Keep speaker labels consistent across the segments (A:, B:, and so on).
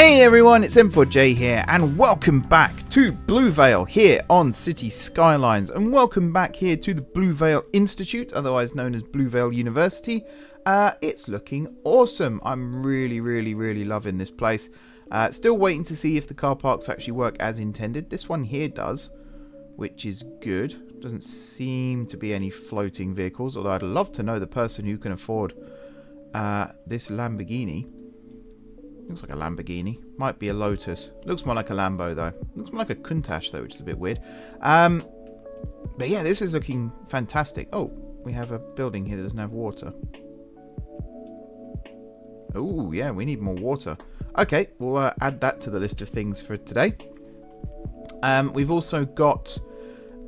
A: Hey everyone, it's M4J here, and welcome back to Blue Vale here on City Skylines, and welcome back here to the Blue Vale Institute, otherwise known as Blue Vale University. Uh, it's looking awesome. I'm really, really, really loving this place. Uh, still waiting to see if the car parks actually work as intended. This one here does, which is good. Doesn't seem to be any floating vehicles, although I'd love to know the person who can afford uh, this Lamborghini. Looks like a Lamborghini. Might be a Lotus. Looks more like a Lambo, though. Looks more like a Countach, though, which is a bit weird. Um, but yeah, this is looking fantastic. Oh, we have a building here that doesn't have water. Oh, yeah, we need more water. Okay, we'll uh, add that to the list of things for today. Um, we've also got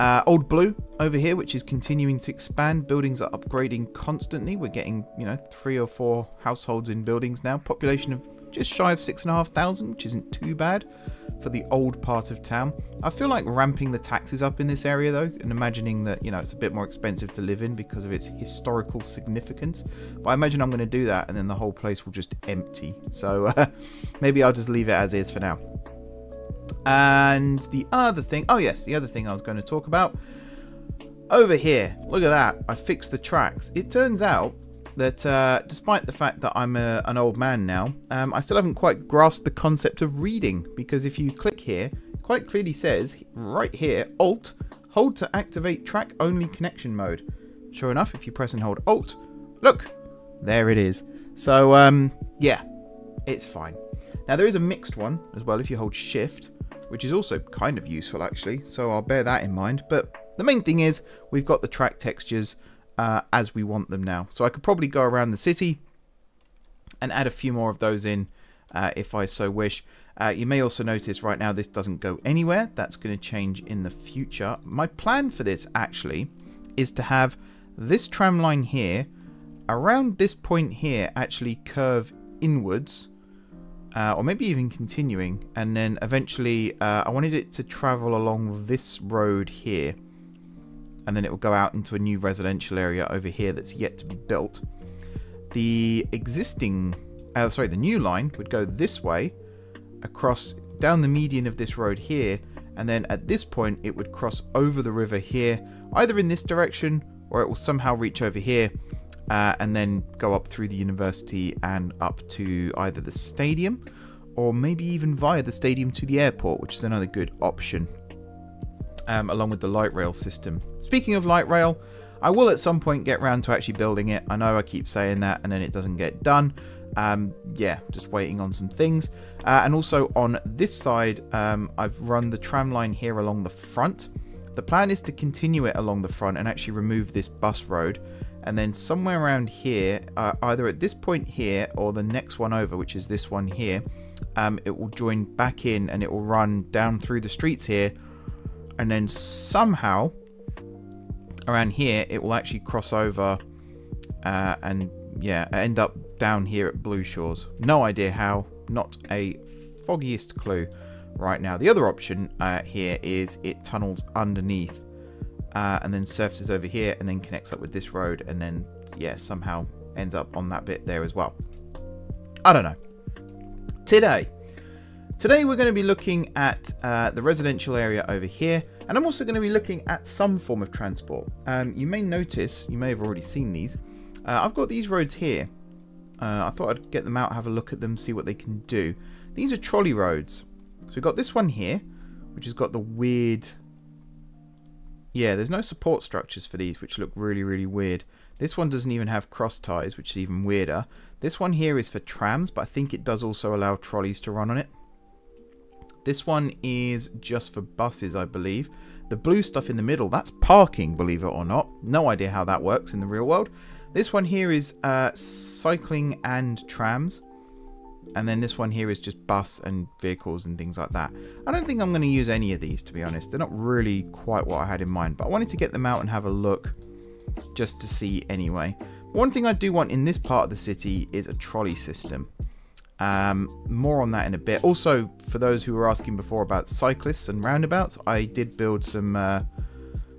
A: uh, Old Blue over here, which is continuing to expand. Buildings are upgrading constantly. We're getting, you know, three or four households in buildings now. Population of just shy of 6,500, which isn't too bad for the old part of town. I feel like ramping the taxes up in this area though, and imagining that, you know, it's a bit more expensive to live in because of its historical significance. But I imagine I'm going to do that and then the whole place will just empty. So uh, maybe I'll just leave it as is for now. And the other thing, oh yes, the other thing I was going to talk about. Over here, look at that, I fixed the tracks. It turns out that uh, despite the fact that I'm a, an old man now, um, I still haven't quite grasped the concept of reading because if you click here, quite clearly says right here, Alt, hold to activate track only connection mode. Sure enough, if you press and hold Alt, look, there it is. So um, yeah, it's fine. Now there is a mixed one as well if you hold Shift, which is also kind of useful actually, so I'll bear that in mind. But the main thing is we've got the track textures uh, as we want them now. So I could probably go around the city and add a few more of those in uh, if I so wish. Uh, you may also notice right now this doesn't go anywhere. That's going to change in the future. My plan for this actually is to have this tram line here around this point here actually curve inwards uh, or maybe even continuing and then eventually uh, I wanted it to travel along this road here and then it will go out into a new residential area over here that's yet to be built. The existing, uh, sorry, the new line would go this way across down the median of this road here, and then at this point it would cross over the river here, either in this direction or it will somehow reach over here uh, and then go up through the university and up to either the stadium or maybe even via the stadium to the airport, which is another good option um, along with the light rail system. Speaking of light rail, I will at some point get round to actually building it. I know I keep saying that and then it doesn't get done. Um, yeah, just waiting on some things. Uh, and also on this side, um, I've run the tram line here along the front. The plan is to continue it along the front and actually remove this bus road. And then somewhere around here, uh, either at this point here or the next one over, which is this one here, um, it will join back in and it will run down through the streets here and then somehow around here it will actually cross over uh, and yeah end up down here at Blue Shores. No idea how, not a foggiest clue right now. The other option uh, here is it tunnels underneath uh, and then surfaces over here and then connects up with this road and then yeah somehow ends up on that bit there as well. I don't know. Today Today we're going to be looking at uh, the residential area over here and I'm also going to be looking at some form of transport. Um, you may notice, you may have already seen these, uh, I've got these roads here. Uh, I thought I'd get them out, have a look at them, see what they can do. These are trolley roads. So we've got this one here, which has got the weird... Yeah, there's no support structures for these, which look really, really weird. This one doesn't even have cross ties, which is even weirder. This one here is for trams, but I think it does also allow trolleys to run on it. This one is just for buses, I believe. The blue stuff in the middle, that's parking, believe it or not. No idea how that works in the real world. This one here is uh, cycling and trams. And then this one here is just bus and vehicles and things like that. I don't think I'm going to use any of these, to be honest. They're not really quite what I had in mind. But I wanted to get them out and have a look just to see anyway. One thing I do want in this part of the city is a trolley system. Um, more on that in a bit. Also, for those who were asking before about cyclists and roundabouts, I did build some uh,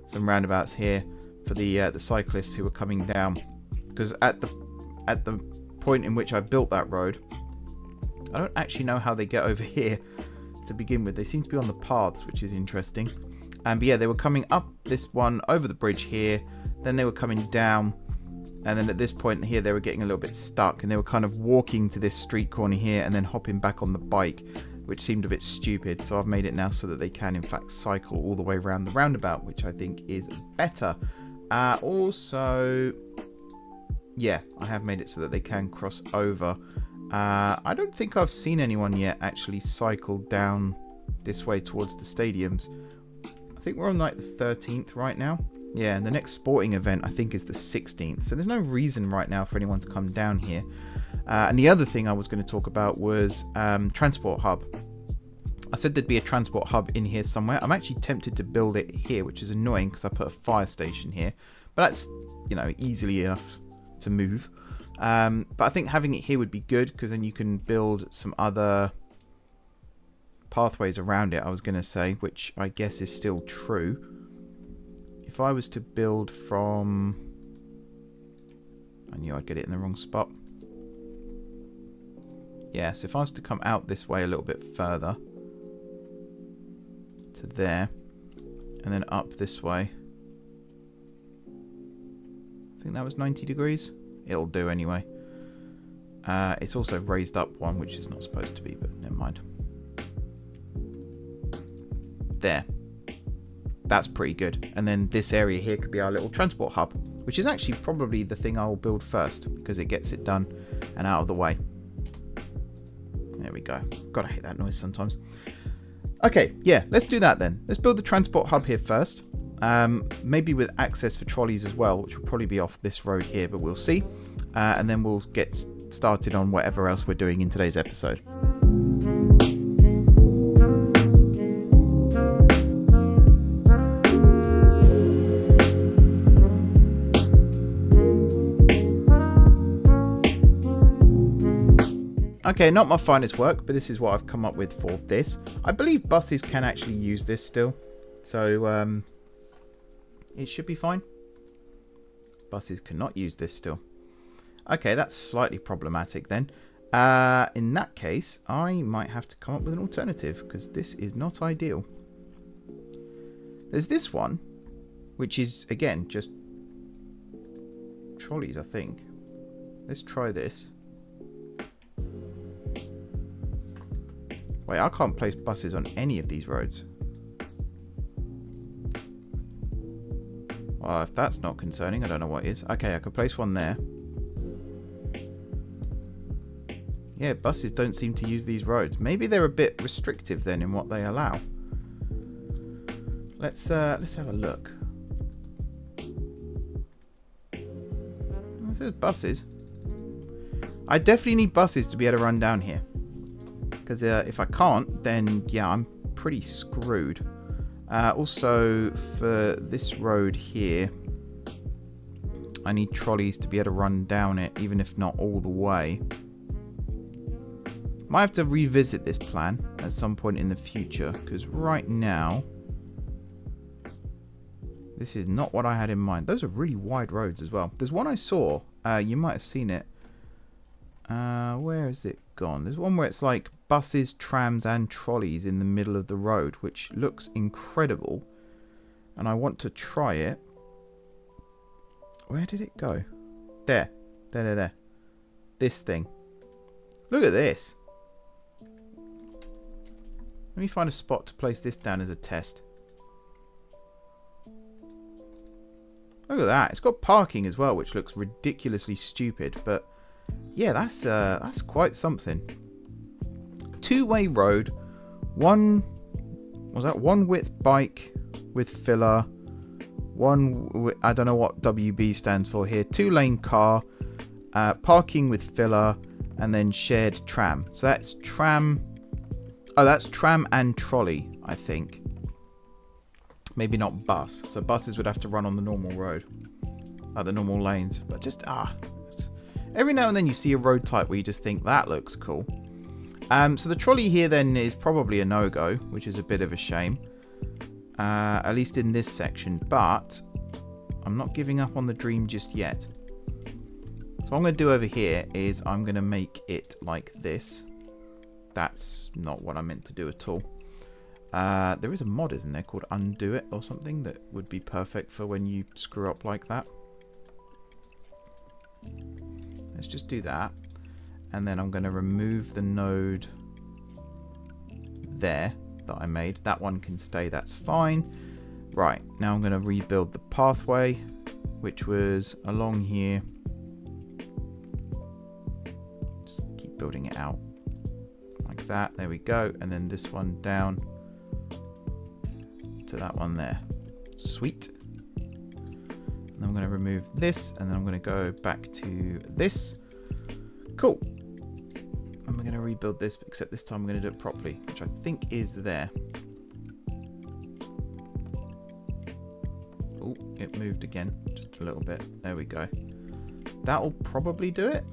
A: some roundabouts here for the uh, the cyclists who were coming down. Because at the at the point in which I built that road, I don't actually know how they get over here to begin with. They seem to be on the paths, which is interesting. Um, but yeah, they were coming up this one over the bridge here. Then they were coming down. And then at this point here, they were getting a little bit stuck. And they were kind of walking to this street corner here and then hopping back on the bike, which seemed a bit stupid. So I've made it now so that they can, in fact, cycle all the way around the roundabout, which I think is better. Uh, also, yeah, I have made it so that they can cross over. Uh, I don't think I've seen anyone yet actually cycle down this way towards the stadiums. I think we're on like the 13th right now. Yeah, and the next sporting event I think is the 16th. So there's no reason right now for anyone to come down here. Uh, and the other thing I was going to talk about was um, transport hub. I said there'd be a transport hub in here somewhere. I'm actually tempted to build it here, which is annoying because I put a fire station here. But that's, you know, easily enough to move. Um, but I think having it here would be good because then you can build some other pathways around it, I was going to say, which I guess is still true. If I was to build from... I knew I'd get it in the wrong spot. Yeah, so if I was to come out this way a little bit further to there and then up this way I think that was 90 degrees it'll do anyway. Uh, it's also raised up one, which is not supposed to be, but never mind. There. That's pretty good. And then this area here could be our little transport hub, which is actually probably the thing I'll build first, because it gets it done and out of the way. There we go. Gotta hate that noise sometimes. Okay, yeah, let's do that then. Let's build the transport hub here first. Um, maybe with access for trolleys as well, which will probably be off this road here, but we'll see. Uh, and then we'll get started on whatever else we're doing in today's episode. Okay, not my finest work, but this is what I've come up with for this. I believe buses can actually use this still. So, um, it should be fine. Buses cannot use this still. Okay, that's slightly problematic then. Uh, in that case, I might have to come up with an alternative because this is not ideal. There's this one, which is, again, just trolleys, I think. Let's try this. Wait, I can't place buses on any of these roads. Well, if that's not concerning, I don't know what is. Okay, I could place one there. Yeah, buses don't seem to use these roads. Maybe they're a bit restrictive then in what they allow. Let's uh, let's have a look. This is buses. I definitely need buses to be able to run down here. Because uh, if I can't, then yeah, I'm pretty screwed. Uh, also, for this road here, I need trolleys to be able to run down it, even if not all the way. Might have to revisit this plan at some point in the future, because right now, this is not what I had in mind. Those are really wide roads as well. There's one I saw, uh, you might have seen it. Uh, where is it gone? There's one where it's like buses, trams and trolleys in the middle of the road, which looks incredible. And I want to try it. Where did it go? There. There, there, there. This thing. Look at this. Let me find a spot to place this down as a test. Look at that. It's got parking as well, which looks ridiculously stupid. But yeah, that's uh, that's quite something two-way road, one was that one width bike with filler, one I don't know what WB stands for here, two-lane car, uh, parking with filler, and then shared tram. So that's tram. Oh, that's tram and trolley, I think. Maybe not bus. So buses would have to run on the normal road, like the normal lanes. But just ah, every now and then you see a road type where you just think that looks cool. Um, so the trolley here then is probably a no-go, which is a bit of a shame. Uh, at least in this section, but I'm not giving up on the dream just yet. So what I'm going to do over here is I'm going to make it like this. that's not what I meant to do at all. Uh, there is a mod, isn't there, called Undo It or something that would be perfect for when you screw up like that. Let's just do that. And then I'm going to remove the node there that I made. That one can stay, that's fine. Right, now I'm going to rebuild the pathway, which was along here. Just keep building it out like that. There we go. And then this one down to that one there. Sweet. I'm going to remove this, and then I'm going to go back to this. Cool. We're going to rebuild this, except this time I'm going to do it properly, which I think is there. Oh, it moved again, just a little bit. There we go. That'll probably do it.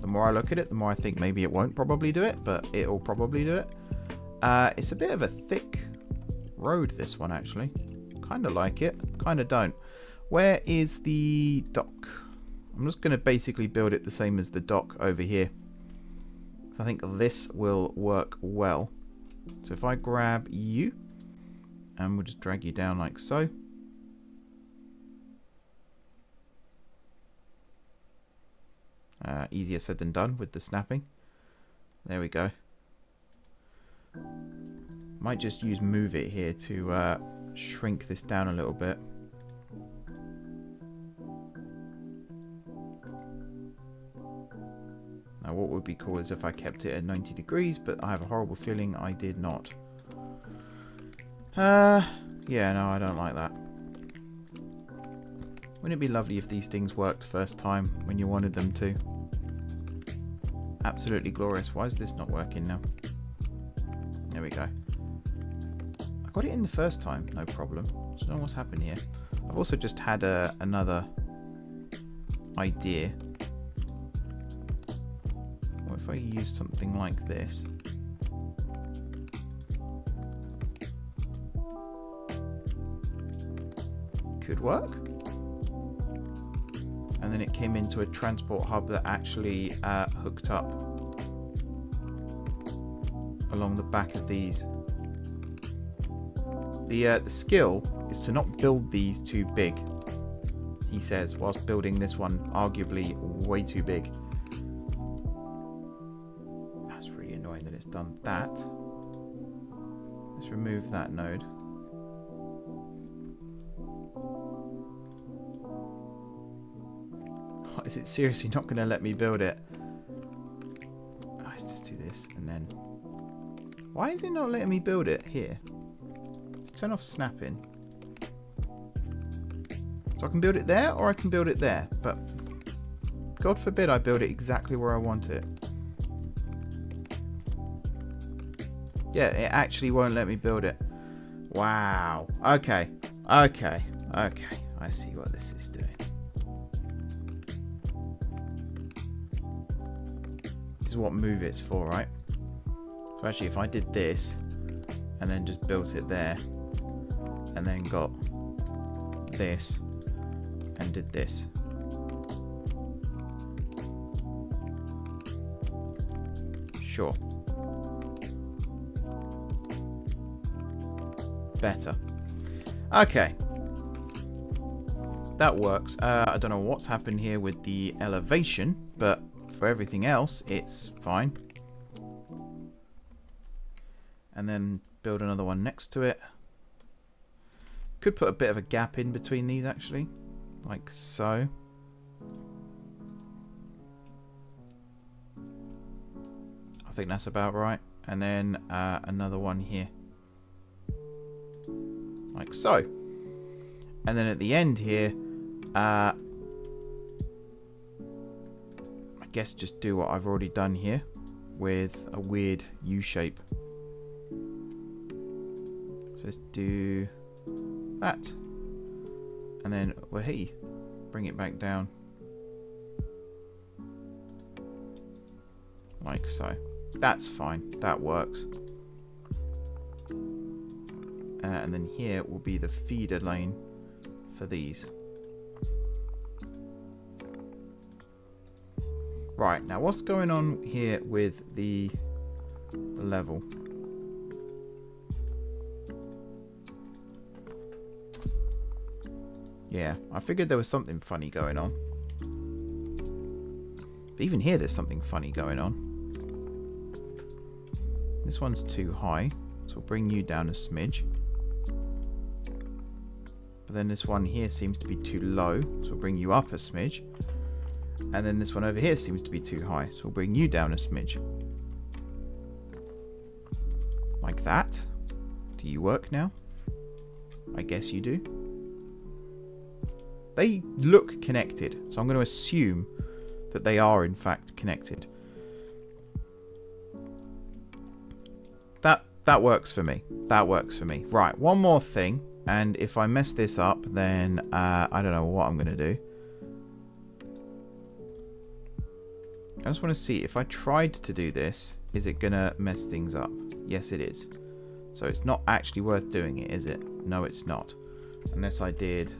A: The more I look at it, the more I think maybe it won't probably do it, but it'll probably do it. Uh, it's a bit of a thick road, this one, actually. Kind of like it, kind of don't. Where is the dock? I'm just going to basically build it the same as the dock over here. So I think this will work well. So if I grab you, and we'll just drag you down like so. Uh, easier said than done with the snapping. There we go. Might just use move it here to uh, shrink this down a little bit. Now what would be cool is if I kept it at 90 degrees, but I have a horrible feeling I did not. Uh, yeah, no, I don't like that. Wouldn't it be lovely if these things worked first time when you wanted them to? Absolutely glorious. Why is this not working now? There we go. Got it in the first time, no problem. I don't know what's happened here. I've also just had a, another idea. What if I use something like this? Could work. And then it came into a transport hub that actually uh, hooked up along the back of these. The, uh, the skill is to not build these too big, he says, whilst building this one arguably way too big. That's really annoying that it's done that. Let's remove that node. Is it seriously not going to let me build it? let's just do this and then... Why is it not letting me build it here? Turn off snapping. So I can build it there or I can build it there. But God forbid I build it exactly where I want it. Yeah, it actually won't let me build it. Wow. Okay. Okay. Okay. I see what this is doing. This is what move it's for, right? So actually, if I did this, and then just built it there, and then got this, and did this. Sure. Better. Okay. That works. Uh, I don't know what's happened here with the elevation, but for everything else, it's fine. And then build another one next to it. Could put a bit of a gap in between these, actually. Like so. I think that's about right. And then uh, another one here. Like so. And then at the end here, uh, I guess just do what I've already done here with a weird U shape. So let's do that. And then, well, hey, bring it back down. Like so. That's fine. That works. Uh, and then here will be the feeder lane for these. Right, now what's going on here with the level? Yeah, I figured there was something funny going on. But even here there's something funny going on. This one's too high, so we'll bring you down a smidge. But then this one here seems to be too low, so we'll bring you up a smidge. And then this one over here seems to be too high, so we'll bring you down a smidge. Like that. Do you work now? I guess you do. They look connected, so I'm going to assume that they are in fact connected. That that works for me. That works for me. Right, one more thing, and if I mess this up, then uh, I don't know what I'm going to do. I just want to see, if I tried to do this, is it going to mess things up? Yes, it is. So it's not actually worth doing it, is it? No, it's not. Unless I did...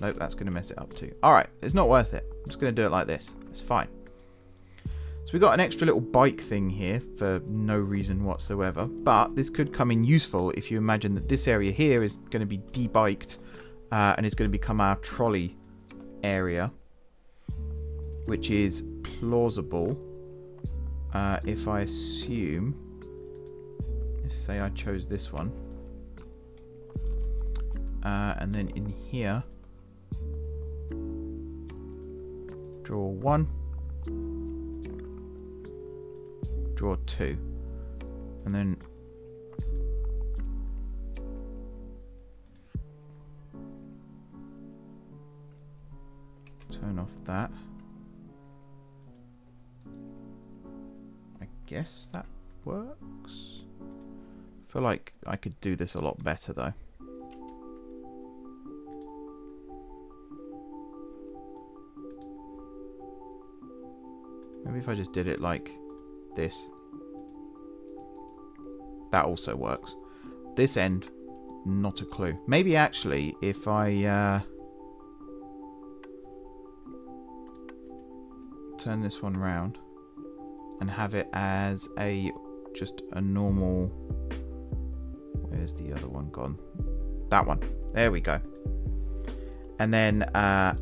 A: Nope, that's going to mess it up too. Alright, it's not worth it. I'm just going to do it like this. It's fine. So we got an extra little bike thing here for no reason whatsoever. But this could come in useful if you imagine that this area here is going to be debiked uh, and is going to become our trolley area. Which is plausible uh, if I assume, let's say I chose this one, uh, and then in here, draw one, draw two, and then turn off that. I guess that works. I feel like I could do this a lot better though. Maybe if I just did it like this. That also works. This end, not a clue. Maybe actually, if I uh, turn this one round and have it as a just a normal where's the other one gone that one there we go and then uh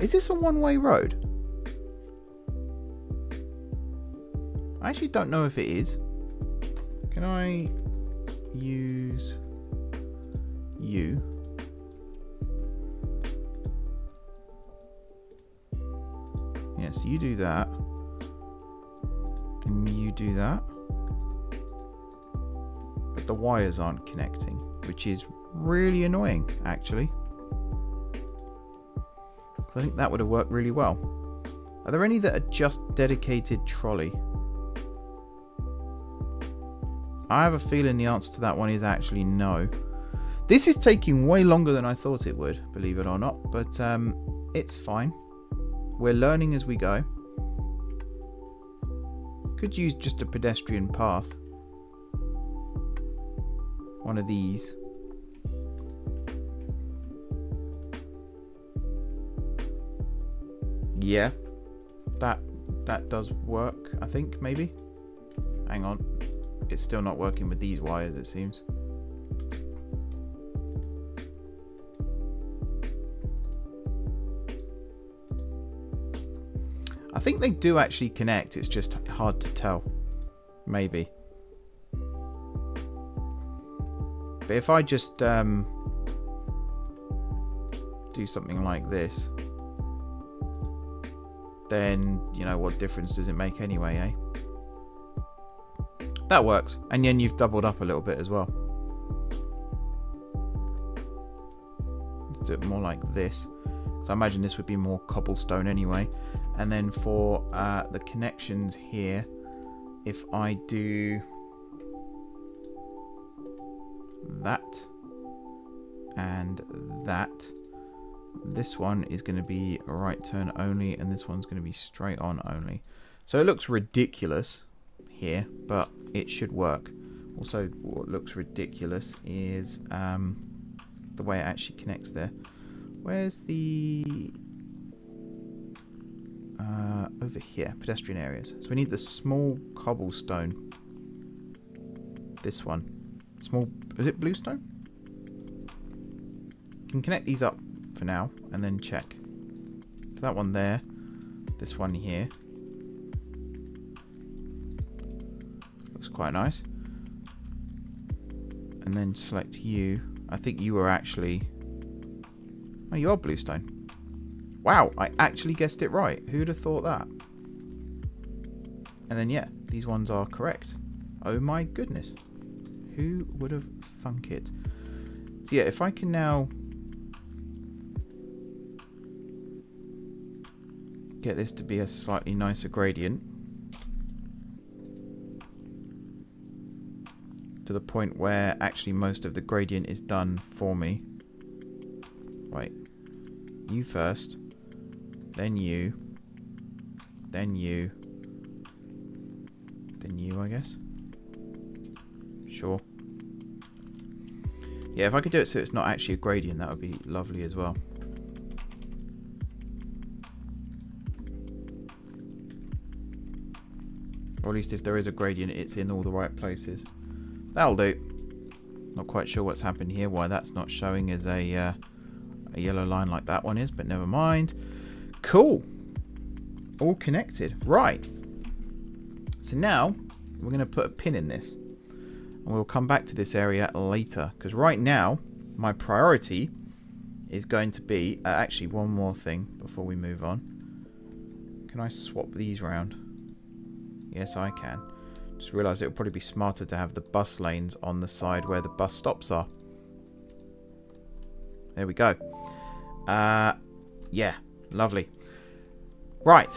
A: is this a one-way road I actually don't know if it is can I use you so you do that. And you do that. But the wires aren't connecting, which is really annoying, actually. I think that would have worked really well. Are there any that are just dedicated trolley? I have a feeling the answer to that one is actually no. This is taking way longer than I thought it would, believe it or not, but um, it's fine. We're learning as we go. Could use just a pedestrian path. One of these. Yeah. That that does work, I think, maybe. Hang on. It's still not working with these wires, it seems. I think they do actually connect, it's just hard to tell. Maybe. But if I just um, do something like this, then, you know, what difference does it make anyway, eh? That works. And then you've doubled up a little bit as well. Let's do it more like this. So I imagine this would be more cobblestone anyway. And then for uh, the connections here, if I do that and that, this one is going to be a right turn only and this one's going to be straight on only. So it looks ridiculous here, but it should work. Also, what looks ridiculous is um, the way it actually connects there. Where's the Uh, over here, pedestrian areas. So we need the small cobblestone. This one. Small, is it bluestone? can connect these up for now and then check. So that one there, this one here. Looks quite nice. And then select you. I think you were actually... Oh, you are bluestone. Wow, I actually guessed it right. Who'd have thought that? And then, yeah, these ones are correct. Oh my goodness. Who would have thunk it? So yeah, if I can now get this to be a slightly nicer gradient to the point where actually most of the gradient is done for me. Wait, you first, then you, then you, then you, I guess. Sure. Yeah, if I could do it so it's not actually a gradient, that would be lovely as well. Or at least if there is a gradient, it's in all the right places. That'll do. Not quite sure what's happened here, why that's not showing as a, uh, a yellow line like that one is, but never mind. Cool. All connected. Right. So now, we're going to put a pin in this. And we'll come back to this area later. Because right now, my priority is going to be... Uh, actually, one more thing before we move on. Can I swap these around? Yes, I can. Just realised it would probably be smarter to have the bus lanes on the side where the bus stops are. There we go. Uh, yeah, lovely. Right.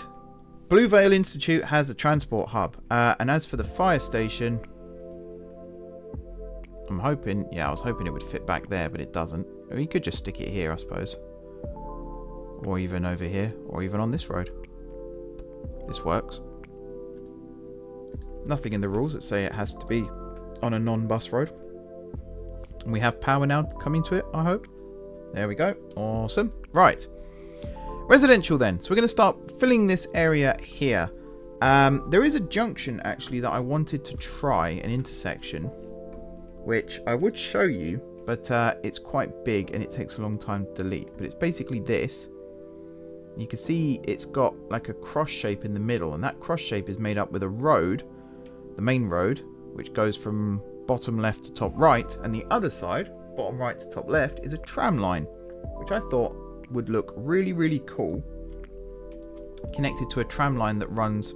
A: Blue Vale Institute has a transport hub. Uh, and as for the fire station... I'm hoping... Yeah, I was hoping it would fit back there, but it doesn't. We could just stick it here, I suppose. Or even over here. Or even on this road. This works. Nothing in the rules that say it has to be on a non-bus road. We have power now coming to it, I hope. There we go. Awesome. Right. Residential then. So we're going to start filling this area here. Um, there is a junction actually that I wanted to try, an intersection, which I would show you, but uh, it's quite big and it takes a long time to delete. But it's basically this. You can see it's got like a cross shape in the middle, and that cross shape is made up with a road the main road, which goes from bottom left to top right, and the other side, bottom right to top left, is a tram line, which I thought would look really, really cool, connected to a tram line that runs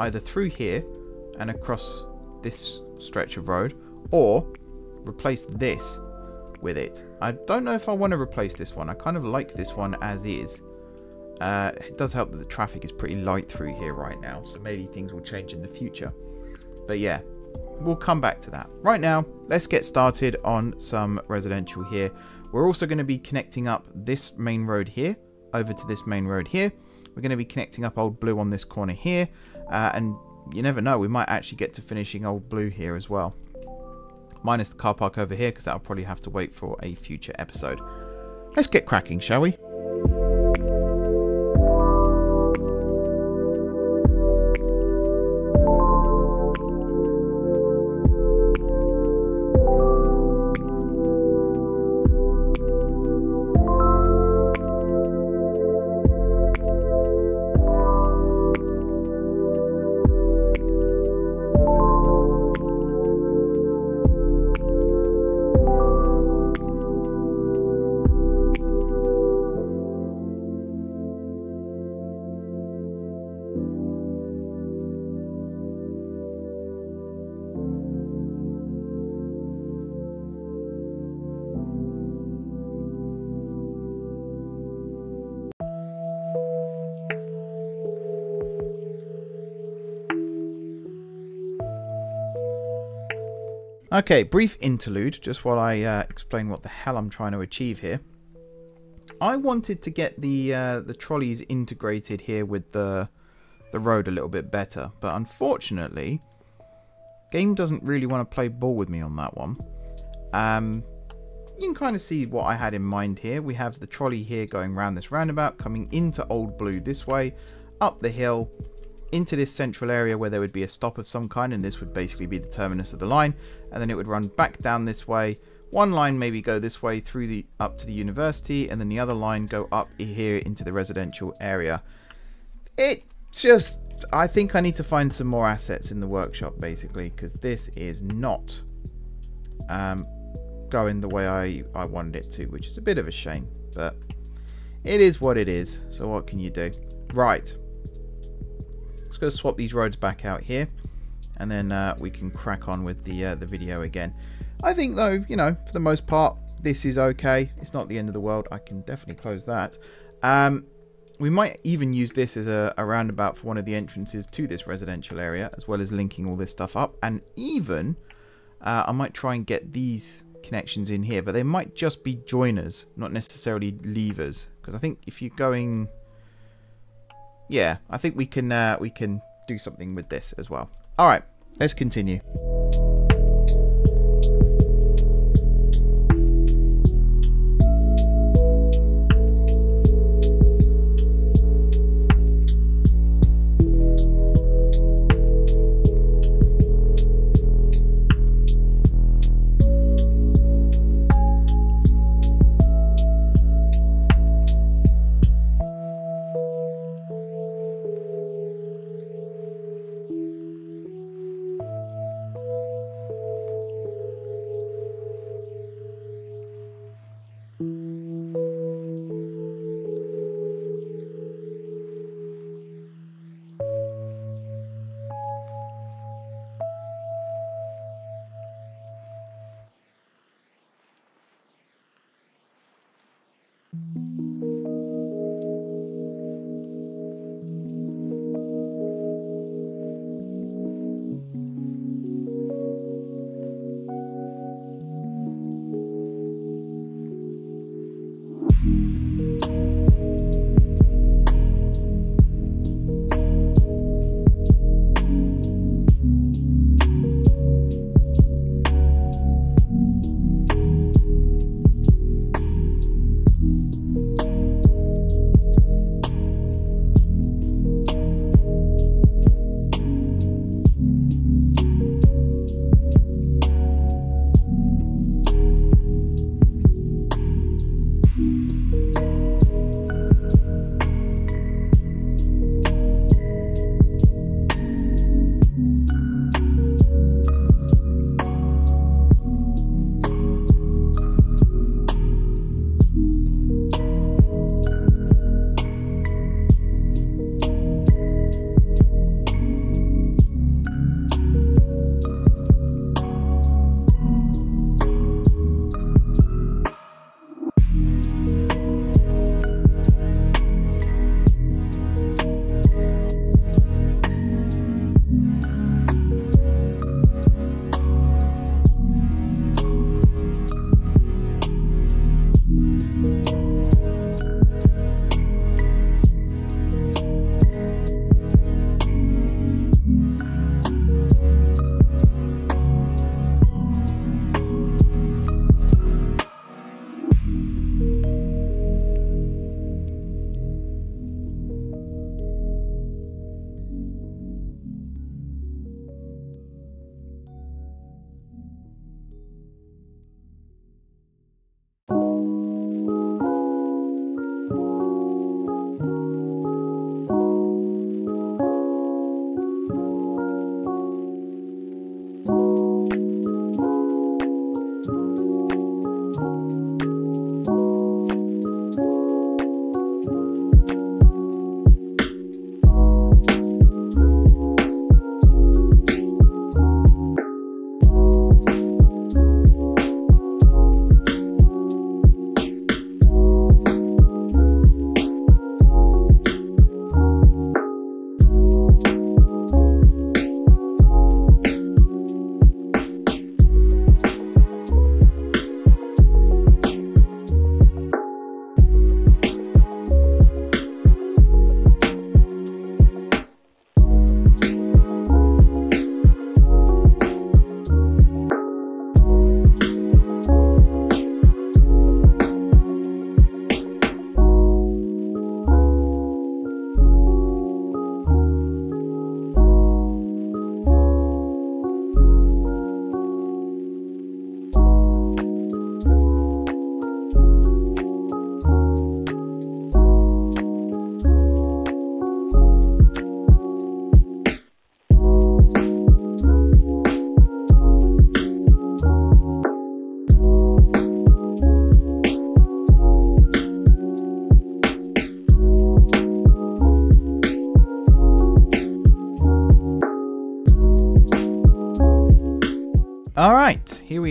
A: either through here and across this stretch of road, or replace this with it. I don't know if I want to replace this one. I kind of like this one as is. Uh, it does help that the traffic is pretty light through here right now, so maybe things will change in the future. But yeah, we'll come back to that. Right now, let's get started on some residential here. We're also going to be connecting up this main road here over to this main road here. We're going to be connecting up Old Blue on this corner here. Uh, and you never know, we might actually get to finishing Old Blue here as well. Minus the car park over here, because that'll probably have to wait for a future episode. Let's get cracking, shall we? Okay, brief interlude, just while I uh, explain what the hell I'm trying to achieve here. I wanted to get the uh, the trolleys integrated here with the the road a little bit better, but unfortunately, game doesn't really want to play ball with me on that one. Um, you can kind of see what I had in mind here. We have the trolley here going around this roundabout, coming into Old Blue this way, up the hill into this central area where there would be a stop of some kind, and this would basically be the terminus of the line, and then it would run back down this way. One line maybe go this way through the up to the university, and then the other line go up here into the residential area. It just I think I need to find some more assets in the workshop basically because this is not um, going the way I, I wanted it to, which is a bit of a shame, but it is what it is. So what can you do? Right. Let's go swap these roads back out here and then uh, we can crack on with the uh, the video again. I think though, you know, for the most part, this is okay. It's not the end of the world. I can definitely close that. Um, we might even use this as a, a, roundabout for one of the entrances to this residential area, as well as linking all this stuff up. And even, uh, I might try and get these connections in here, but they might just be joiners, not necessarily levers. Because I think if you're going... Yeah, I think we can uh, we can do something with this as well. All right, let's continue.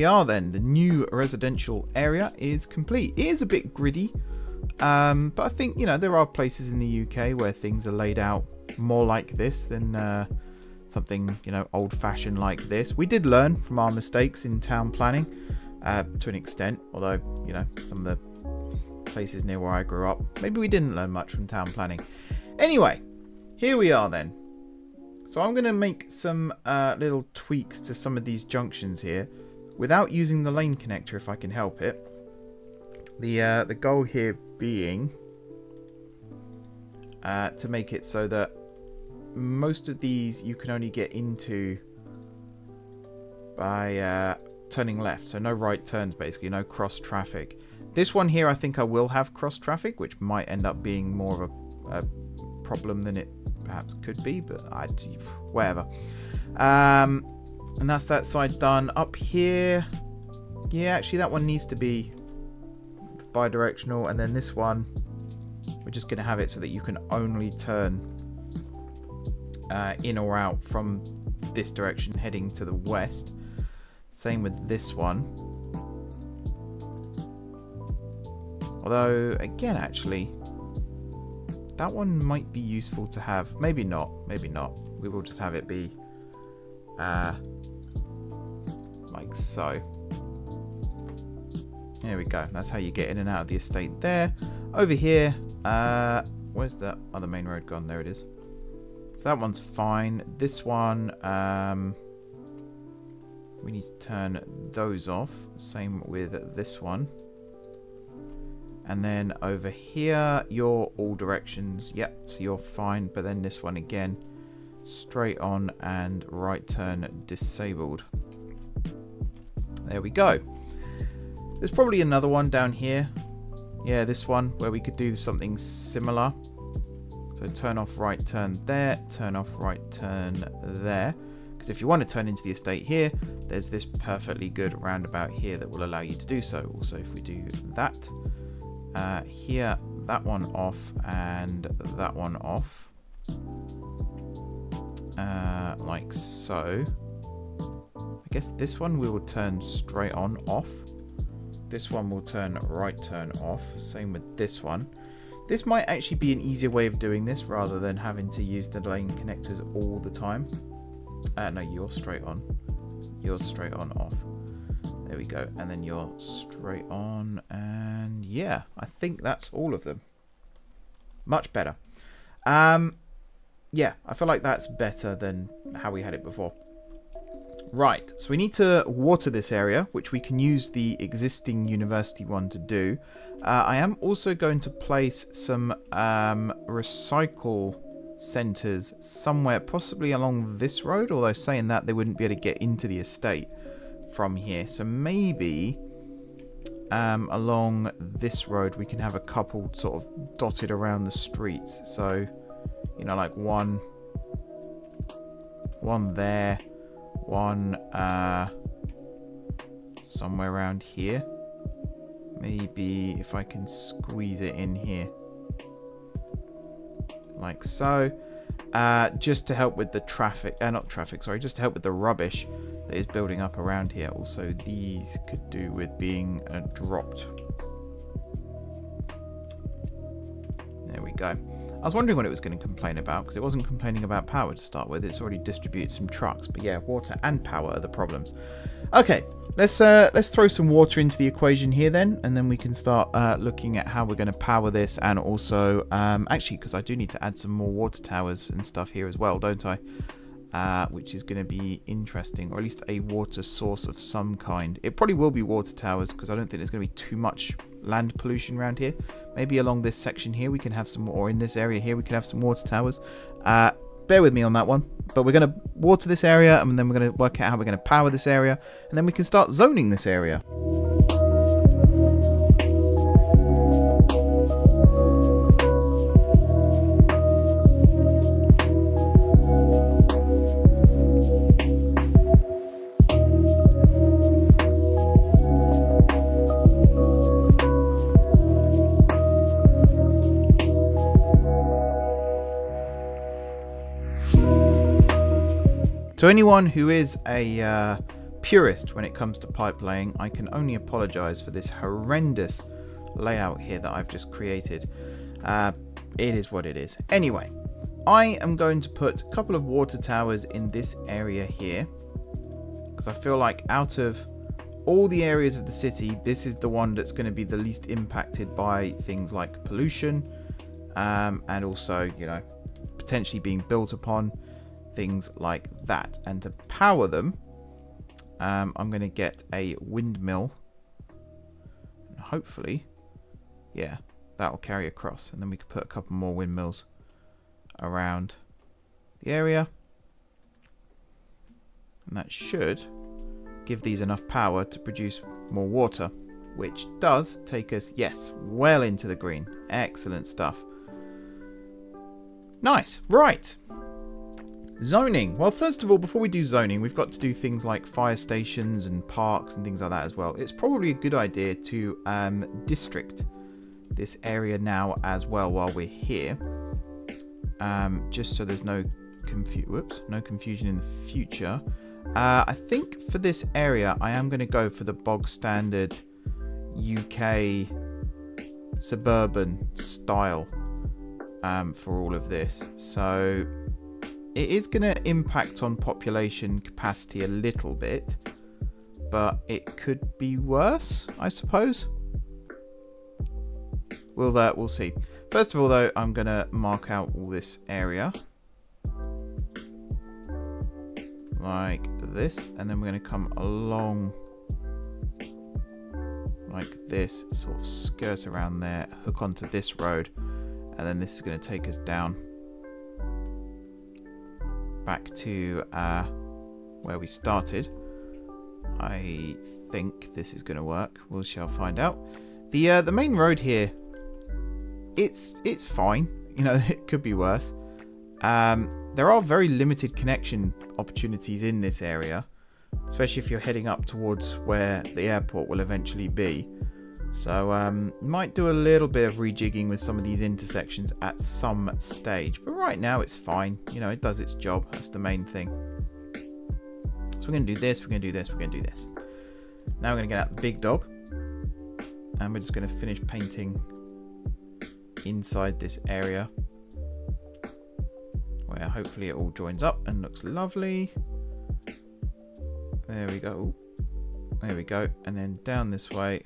A: We are then. The new residential area is complete. It is a bit gritty, um, but I think, you know, there are places in the UK where things are laid out more like this than uh, something, you know, old-fashioned like this. We did learn from our mistakes in town planning uh, to an extent, although, you know, some of the places near where I grew up, maybe we didn't learn much from town planning. Anyway, here we are then. So I'm going to make some uh, little tweaks to some of these junctions here without using the lane connector if I can help it. The, uh, the goal here being uh, to make it so that most of these you can only get into by uh, turning left. So no right turns basically, no cross traffic. This one here I think I will have cross traffic which might end up being more of a, a problem than it perhaps could be, but I whatever. Um, and that's that side done. Up here, yeah, actually that one needs to be bi-directional, and then this one, we're just going to have it so that you can only turn uh, in or out from this direction heading to the west. Same with this one. Although, again, actually, that one might be useful to have. Maybe not. Maybe not. We will just have it be uh, like so. There we go. That's how you get in and out of the estate there. Over here, uh, where's the other main road gone? There it is. So that one's fine. This one, um, we need to turn those off. Same with this one. And then over here, you're all directions. Yep, so you're fine. But then this one again, straight on and right turn disabled. There we go. There's probably another one down here. Yeah, this one where we could do something similar. So turn off right turn there, turn off right turn there. Because if you want to turn into the estate here, there's this perfectly good roundabout here that will allow you to do so. Also, if we do that, uh, here, that one off and that one off. Uh, like so. Guess this one we will turn straight on off. This one will turn right turn off. Same with this one. This might actually be an easier way of doing this rather than having to use the lane connectors all the time. Uh, no, you're straight on. You're straight on off. There we go. And then you're straight on. And yeah, I think that's all of them. Much better. Um, yeah, I feel like that's better than how we had it before. Right, so we need to water this area, which we can use the existing university one to do. Uh, I am also going to place some um, recycle centres somewhere, possibly along this road, although saying that they wouldn't be able to get into the estate from here. So maybe um, along this road we can have a couple sort of dotted around the streets. So, you know, like one, one there, one uh, somewhere around here. Maybe if I can squeeze it in here. Like so. Uh, just to help with the traffic, uh, not traffic, sorry, just to help with the rubbish that is building up around here. Also, these could do with being uh, dropped. There we go. I was wondering what it was going to complain about, because it wasn't complaining about power to start with. It's already distributed some trucks. But yeah, water and power are the problems. Okay, let's uh, let's throw some water into the equation here then, and then we can start uh, looking at how we're going to power this, and also, um, actually, because I do need to add some more water towers and stuff here as well, don't I? uh, which is going to be interesting, or at least a water source of some kind. It probably will be water towers because I don't think there's going to be too much land pollution around here. Maybe along this section here we can have some, or in this area here we can have some water towers. Uh, bear with me on that one. But we're going to water this area and then we're going to work out how we're going to power this area and then we can start zoning this area. So anyone who is a uh, purist when it comes to pipe laying, I can only apologise for this horrendous layout here that I've just created. Uh, it is what it is. Anyway, I am going to put a couple of water towers in this area here. Because I feel like out of all the areas of the city, this is the one that's going to be the least impacted by things like pollution um, and also, you know, potentially being built upon, things like that. And to power them, um, I'm going to get a windmill. And hopefully, yeah, that'll carry across. And then we could put a couple more windmills around the area. And that should give these enough power to produce more water, which does take us, yes, well into the green. Excellent stuff. Nice. Right. Zoning. Well, first of all, before we do zoning, we've got to do things like fire stations and parks and things like that as well. It's probably a good idea to um, district this area now as well while we're here. Um, just so there's no confu whoops, no confusion in the future. Uh, I think for this area, I am going to go for the bog standard UK suburban style um, for all of this. So it is going to impact on population capacity a little bit, but it could be worse, I suppose. We'll, uh, we'll see. First of all, though, I'm going to mark out all this area. Like this. And then we're going to come along like this. Sort of skirt around there. Hook onto this road. And then this is going to take us down. Back to uh, where we started. I think this is going to work. We shall find out. The uh, the main road here it's it's fine. You know, it could be worse. Um, there are very limited connection opportunities in this area, especially if you're heading up towards where the airport will eventually be. So, um, might do a little bit of rejigging with some of these intersections at some stage. But right now, it's fine. You know, it does its job. That's the main thing. So we're going to do this, we're going to do this, we're going to do this. Now we're going to get out the big dog. And we're just going to finish painting inside this area where hopefully it all joins up and looks lovely. There we go. There we go. And then down this way.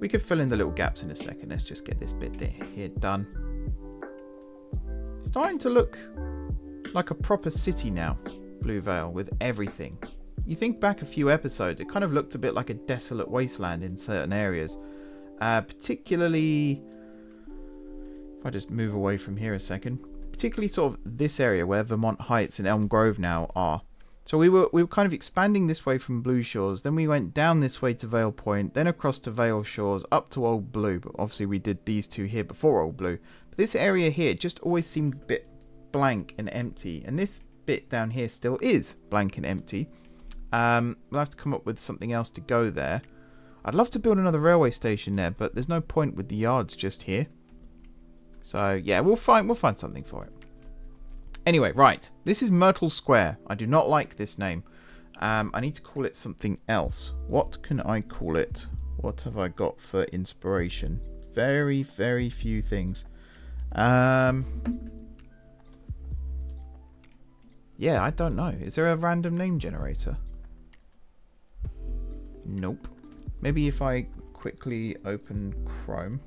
A: We could fill in the little gaps in a second. Let's just get this bit here done. Starting to look like a proper city now, Blue Vale, with everything. You think back a few episodes, it kind of looked a bit like a desolate wasteland in certain areas. Uh, particularly if I just move away from here a second, particularly sort of this area where Vermont Heights and Elm Grove now are. So we were we were kind of expanding this way from Blue Shores, then we went down this way to Vale Point, then across to Vale Shores, up to Old Blue. But obviously we did these two here before Old Blue. But this area here just always seemed a bit blank and empty, and this bit down here still is blank and empty. Um, we'll have to come up with something else to go there. I'd love to build another railway station there, but there's no point with the yards just here. So yeah, we'll find we'll find something for it. Anyway, right. This is Myrtle Square. I do not like this name. Um, I need to call it something else. What can I call it? What have I got for inspiration? Very, very few things. Um, yeah, I don't know. Is there a random name generator? Nope. Maybe if I quickly open Chrome.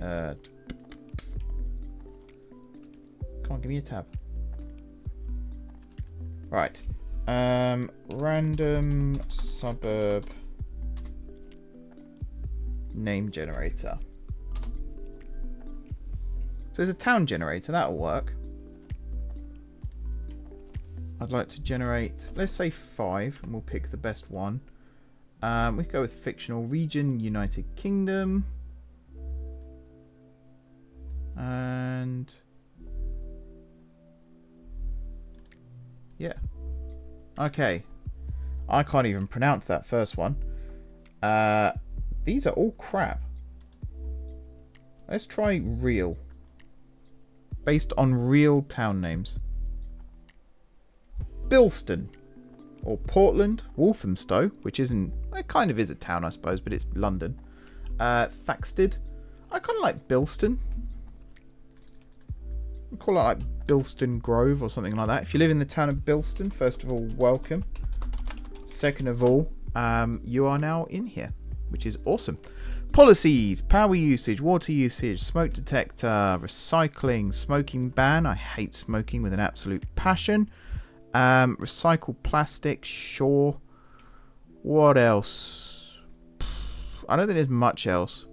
A: Uh, come on, give me a tab. Right. Um, random suburb name generator. So there's a town generator, that'll work. I'd like to generate, let's say five, and we'll pick the best one. Um, we go with fictional region, United Kingdom. And yeah. Okay. I can't even pronounce that first one. Uh, these are all crap. Let's try real. Based on real town names. Bilston. Or Portland, Walthamstow, which isn't... It kind of is a town, I suppose, but it's London. Uh, Thaxted. I kind of like Bilston. I call it like Bilston Grove or something like that. If you live in the town of Bilston, first of all, welcome. Second of all, um, you are now in here, which is awesome. Policies, power usage, water usage, smoke detector, recycling, smoking ban. I hate smoking with an absolute passion. Um, recycle plastic, sure. What else? I don't think there's much else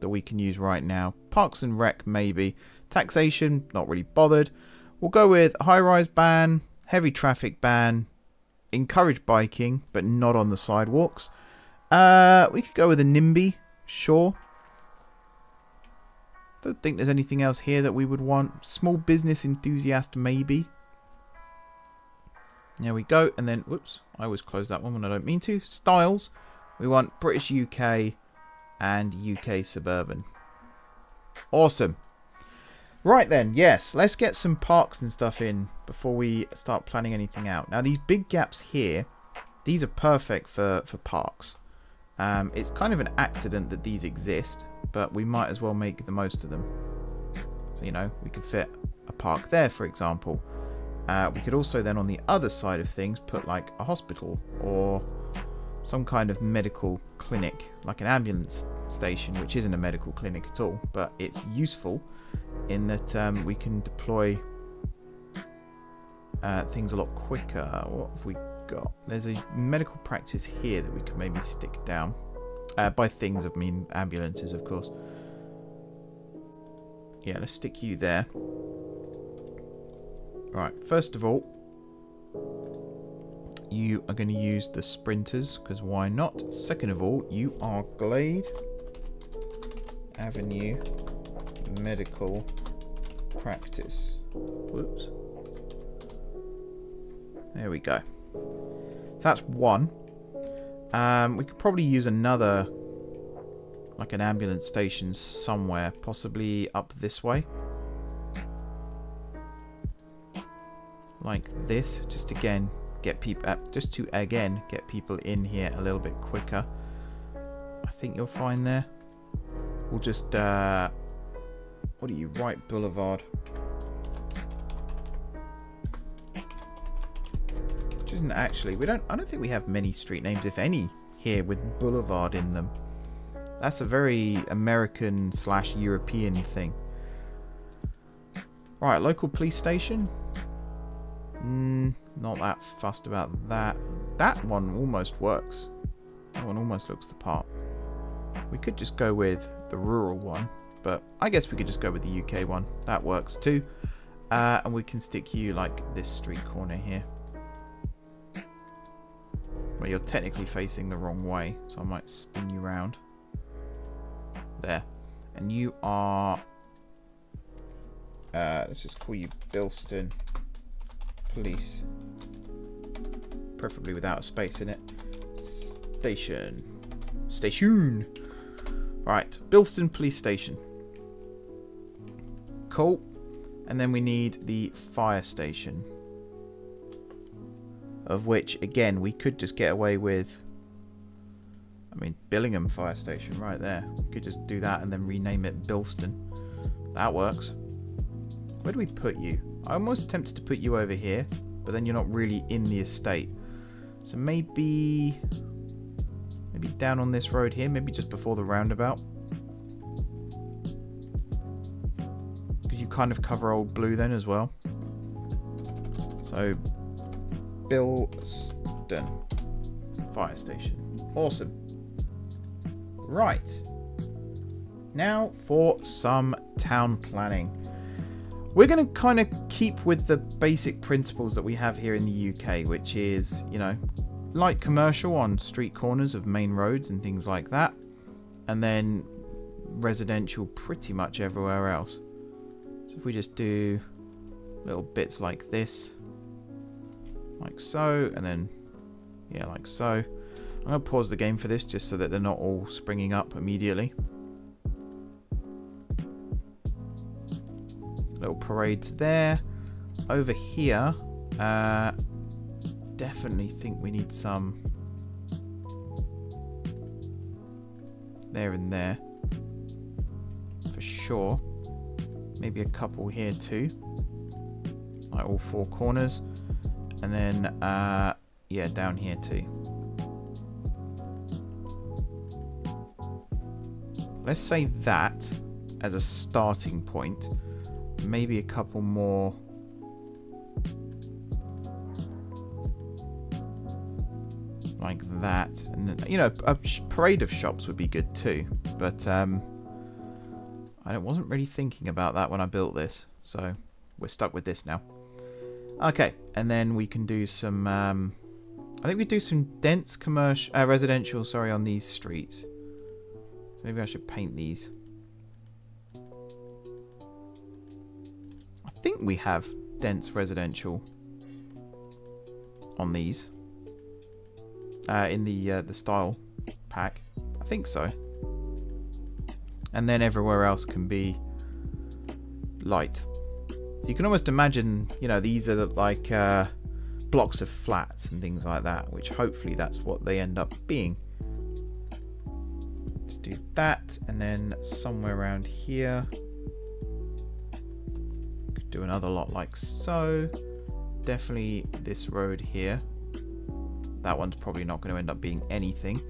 A: that we can use right now. Parks and Rec, maybe. Taxation, not really bothered. We'll go with high-rise ban, heavy traffic ban, encourage biking, but not on the sidewalks. Uh, we could go with a NIMBY, sure. Don't think there's anything else here that we would want. Small business enthusiast, maybe. There we go. And then, whoops, I always close that one when I don't mean to. Styles. We want British UK and UK Suburban. Awesome. Right then, yes, let's get some parks and stuff in before we start planning anything out. Now, these big gaps here, these are perfect for, for parks. Um, it's kind of an accident that these exist, but we might as well make the most of them. So, you know, we could fit a park there, for example. Uh, we could also then, on the other side of things, put like a hospital or some kind of medical clinic, like an ambulance station, which isn't a medical clinic at all, but it's useful in that um, we can deploy uh, things a lot quicker. What have we got? There's a medical practice here that we can maybe stick down. Uh, by things, I mean ambulances, of course. Yeah, let's stick you there. Right, first of all, you are going to use the sprinters, because why not? Second of all, you are Glade Avenue Medical Practice. Whoops. There we go. So that's one. Um, we could probably use another, like an ambulance station somewhere, possibly up this way. Like this, just again, get people, uh, just to again, get people in here a little bit quicker. I think you'll find there. We'll just, uh, what are you, Wright Boulevard. Which isn't actually, we don't, I don't think we have many street names, if any, here with Boulevard in them. That's a very American slash European thing. Right, local police station. Mm, not that fussed about that. That one almost works. That one almost looks the part. We could just go with the rural one, but I guess we could just go with the UK one. That works too. Uh, and we can stick you like this street corner here. Where you're technically facing the wrong way, so I might spin you round. There. And you are... Uh, let's just call you Bilston Police. Preferably without a space in it. Station. Station. Right, Bilston Police Station. Cool. And then we need the fire station. Of which, again, we could just get away with... I mean, Billingham Fire Station right there. We could just do that and then rename it Bilston. That works. Where do we put you? I'm almost tempted to put you over here, but then you're not really in the estate. So maybe... Maybe down on this road here, maybe just before the roundabout. Kind of cover Old Blue then as well. So, Bill Bilston Fire Station. Awesome. Right. Now for some town planning. We're going to kind of keep with the basic principles that we have here in the UK, which is, you know, light commercial on street corners of main roads and things like that. And then residential pretty much everywhere else. So if we just do little bits like this, like so, and then, yeah, like so. I'm going to pause the game for this just so that they're not all springing up immediately. Little parades there. Over here, uh, definitely think we need some there and there for sure. Maybe a couple here too, like all four corners, and then uh, yeah, down here too. Let's say that as a starting point. Maybe a couple more. Like that. And, you know, a parade of shops would be good too. But, um, I wasn't really thinking about that when I built this. So, we're stuck with this now. Okay, and then we can do some, um, I think we do some dense commercial, uh, residential, sorry, on these streets. Maybe I should paint these. I think we have dense residential on these. Uh, in the uh, the style pack. I think so. And then everywhere else can be light. So you can almost imagine, you know, these are like uh, blocks of flats and things like that, which hopefully that's what they end up being. Let's do that, and then somewhere around here, could do another lot like so. Definitely this road here. That one's probably not going to end up being anything.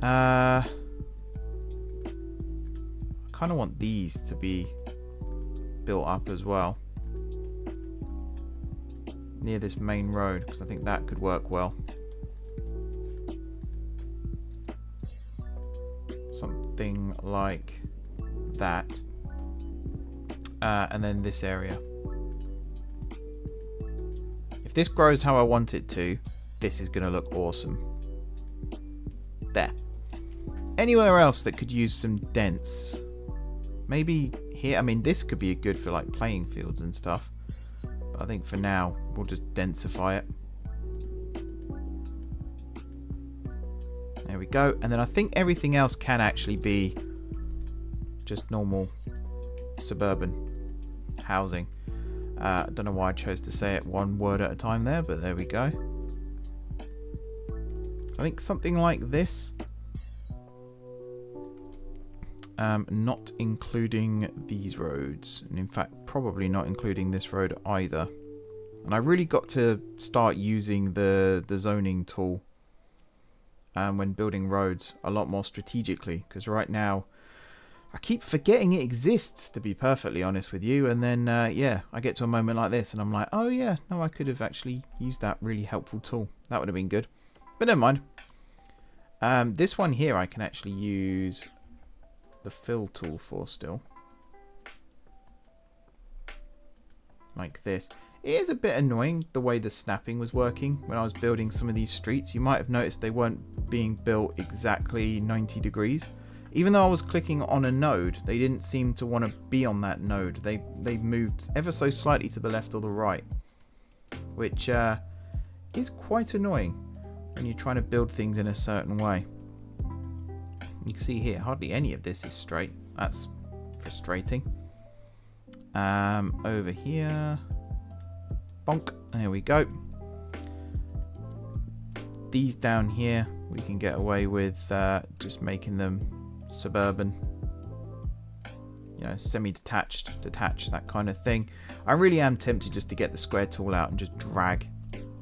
A: Uh, kind of want these to be built up as well near this main road because I think that could work well. something like that. Uh, and then this area. If this grows how I want it to, this is going to look awesome. There. Anywhere else that could use some dense? Maybe here. I mean, this could be good for like playing fields and stuff. But I think for now, we'll just densify it. There we go. And then I think everything else can actually be just normal suburban housing. Uh, I don't know why I chose to say it one word at a time there, but there we go. I think something like this. Um, not including these roads. And in fact, probably not including this road either. And I really got to start using the, the zoning tool um, when building roads a lot more strategically because right now I keep forgetting it exists to be perfectly honest with you and then uh, yeah I get to a moment like this and I'm like oh yeah no I could have actually used that really helpful tool that would have been good but never mind um, this one here I can actually use the fill tool for still like this it is a bit annoying the way the snapping was working when I was building some of these streets. You might have noticed they weren't being built exactly 90 degrees. Even though I was clicking on a node, they didn't seem to want to be on that node. They, they moved ever so slightly to the left or the right. Which uh, is quite annoying when you're trying to build things in a certain way. You can see here, hardly any of this is straight. That's frustrating. Um, over here, Bonk. There we go. These down here, we can get away with uh, just making them suburban. You know, semi-detached, detached, that kind of thing. I really am tempted just to get the square tool out and just drag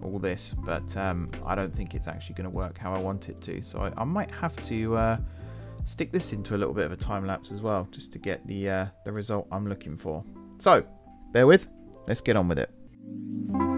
A: all this, but um, I don't think it's actually going to work how I want it to. So I, I might have to uh, stick this into a little bit of a time lapse as well, just to get the uh, the result I'm looking for. So, bear with, let's get on with it.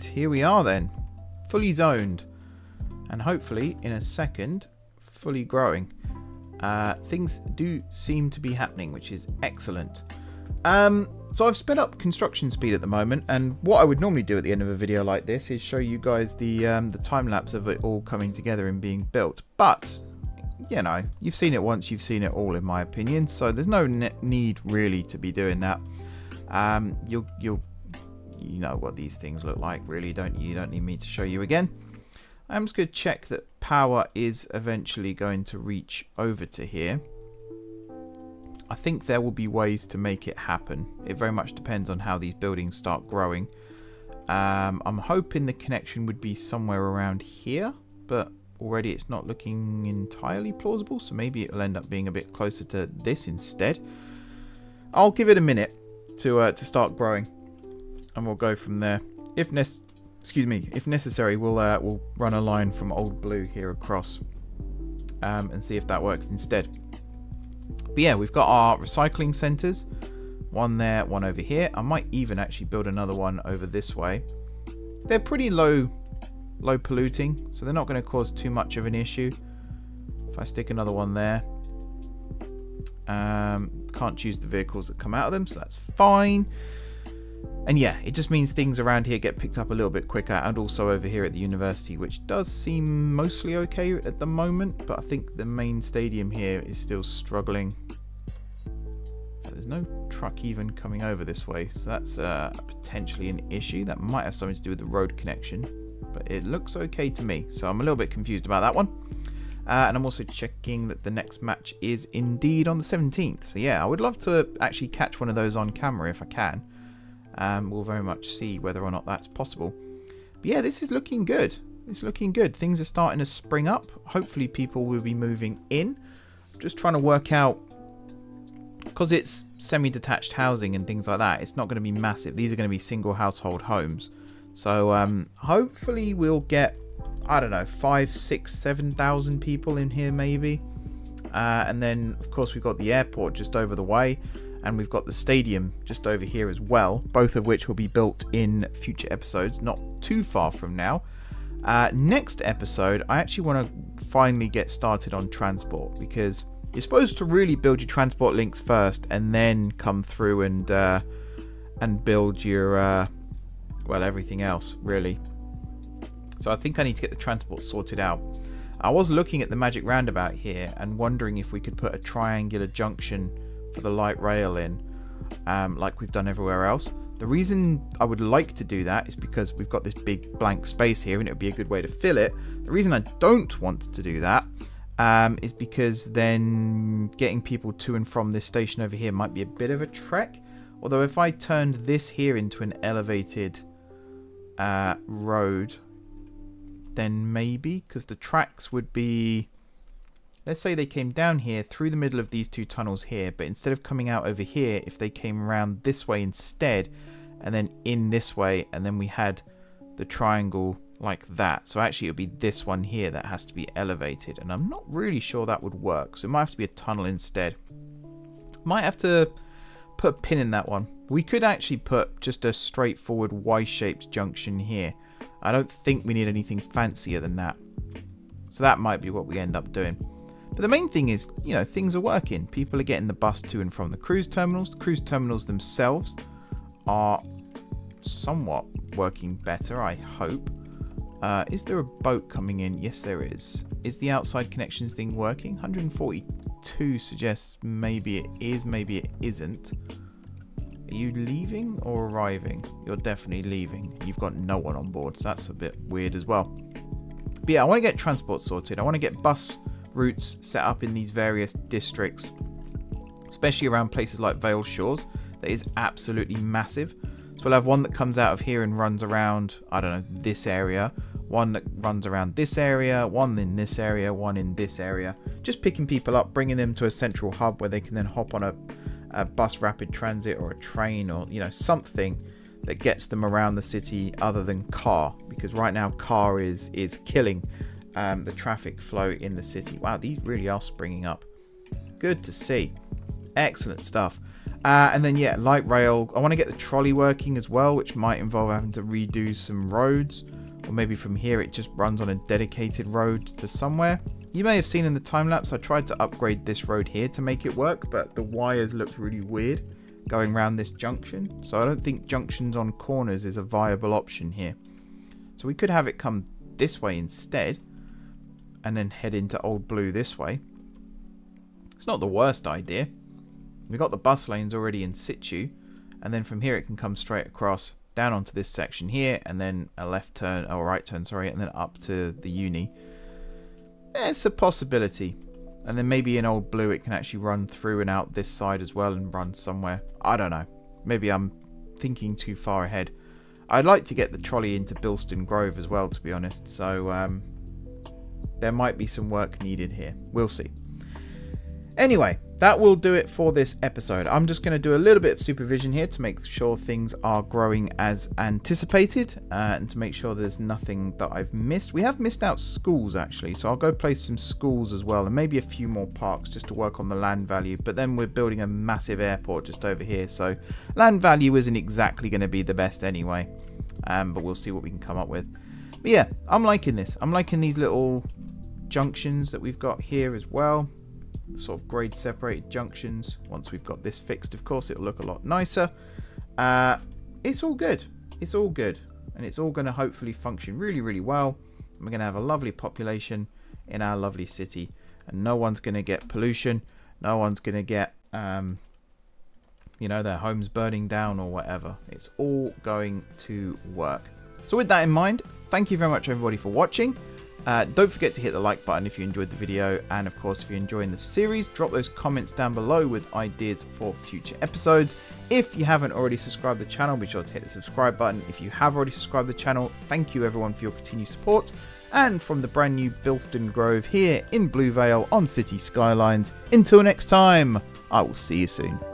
A: Alright, here we are then. Fully zoned. And hopefully, in a second, fully growing. uh, things do seem to be happening, which is excellent. Um, so I've sped up construction speed at the moment, and what I would normally do at the end of a video like this is show you guys the um, the time lapse of it all coming together and being built. But you know, you've seen it once, you've seen it all, in my opinion. So there's no need really to be doing that. Um, you'll you'll you know what these things look like, really, don't you? Don't need me to show you again. I'm just going to check that power is eventually going to reach over to here. I think there will be ways to make it happen. It very much depends on how these buildings start growing. Um, I'm hoping the connection would be somewhere around here, but already it's not looking entirely plausible, so maybe it'll end up being a bit closer to this instead. I'll give it a minute to uh, to start growing, and we'll go from there. If nec excuse me, if necessary, we'll uh, we'll run a line from Old Blue here across, um, and see if that works instead. But yeah, we've got our recycling centres. One there, one over here. I might even actually build another one over this way. They're pretty low, low polluting, so they're not going to cause too much of an issue. If I stick another one there. Um, can't choose the vehicles that come out of them, so that's fine. And yeah, it just means things around here get picked up a little bit quicker and also over here at the university, which does seem mostly okay at the moment, but I think the main stadium here is still struggling. There's no truck even coming over this way, so that's uh, potentially an issue. That might have something to do with the road connection, but it looks okay to me, so I'm a little bit confused about that one. Uh, and I'm also checking that the next match is indeed on the 17th. So yeah, I would love to actually catch one of those on camera if I can. Um, we'll very much see whether or not that's possible. But yeah, this is looking good. It's looking good. Things are starting to spring up. Hopefully people will be moving in. Just trying to work out, because it's semi-detached housing and things like that, it's not going to be massive. These are going to be single household homes. So um, hopefully we'll get, I don't know, five, six, seven thousand people in here maybe. Uh, and then, of course, we've got the airport just over the way and we've got the stadium just over here as well, both of which will be built in future episodes, not too far from now. Uh, next episode, I actually want to finally get started on transport because you're supposed to really build your transport links first and then come through and uh, and build your uh, well everything else really. So I think I need to get the transport sorted out. I was looking at the magic roundabout here and wondering if we could put a triangular junction for the light rail in, um, like we've done everywhere else. The reason I would like to do that is because we've got this big blank space here and it would be a good way to fill it. The reason I don't want to do that um, is because then getting people to and from this station over here might be a bit of a trek. Although if I turned this here into an elevated uh, road, then maybe, because the tracks would be Let's say they came down here through the middle of these two tunnels here, but instead of coming out over here, if they came around this way instead, and then in this way, and then we had the triangle like that. So actually it would be this one here that has to be elevated, and I'm not really sure that would work, so it might have to be a tunnel instead. Might have to put a pin in that one. We could actually put just a straightforward Y-shaped junction here. I don't think we need anything fancier than that. So that might be what we end up doing. But the main thing is, you know, things are working. People are getting the bus to and from the cruise terminals. The cruise terminals themselves are somewhat working better, I hope. Uh, is there a boat coming in? Yes, there is. Is the outside connections thing working? 142 suggests maybe it is, maybe it isn't. Are you leaving or arriving? You're definitely leaving. You've got no one on board, so that's a bit weird as well. But yeah, I want to get transport sorted. I want to get bus routes set up in these various districts, especially around places like Vale Shores. That is absolutely massive. So we'll have one that comes out of here and runs around, I don't know, this area. One that runs around this area, one in this area, one in this area. Just picking people up, bringing them to a central hub where they can then hop on a, a bus rapid transit or a train or, you know, something that gets them around the city other than car. Because right now car is, is killing um, the traffic flow in the city. Wow, these really are springing up. Good to see. Excellent stuff. Uh, and then, yeah, light rail. I want to get the trolley working as well, which might involve having to redo some roads. Or maybe from here it just runs on a dedicated road to somewhere. You may have seen in the time lapse I tried to upgrade this road here to make it work, but the wires looked really weird going around this junction. So I don't think junctions on corners is a viable option here. So we could have it come this way instead and then head into Old Blue this way. It's not the worst idea. We've got the bus lanes already in situ and then from here it can come straight across down onto this section here and then a left turn or right turn sorry and then up to the uni. It's a possibility. And then maybe in old blue it can actually run through and out this side as well and run somewhere. I don't know. Maybe i'm thinking too far ahead. I'd like to get the trolley into bilston grove as well to be honest. So um, there might be some work needed here we'll see anyway that will do it for this episode. I'm just going to do a little bit of supervision here to make sure things are growing as anticipated uh, and to make sure there's nothing that I've missed. We have missed out schools actually, so I'll go place some schools as well and maybe a few more parks just to work on the land value. But then we're building a massive airport just over here, so land value isn't exactly going to be the best anyway. Um, but we'll see what we can come up with. But yeah, I'm liking this. I'm liking these little junctions that we've got here as well sort of grade separated junctions. Once we've got this fixed, of course, it'll look a lot nicer. Uh, it's all good. It's all good. And it's all going to hopefully function really, really well. And we're going to have a lovely population in our lovely city. And no one's going to get pollution. No one's going to get, um, you know, their homes burning down or whatever. It's all going to work. So with that in mind, thank you very much everybody for watching. Uh, don't forget to hit the like button if you enjoyed the video, and of course, if you're enjoying the series, drop those comments down below with ideas for future episodes. If you haven't already subscribed the channel, be sure to hit the subscribe button. If you have already subscribed the channel, thank you everyone for your continued support. And from the brand new Bilston Grove here in Blue Vale on City Skylines, until next time, I will see you soon.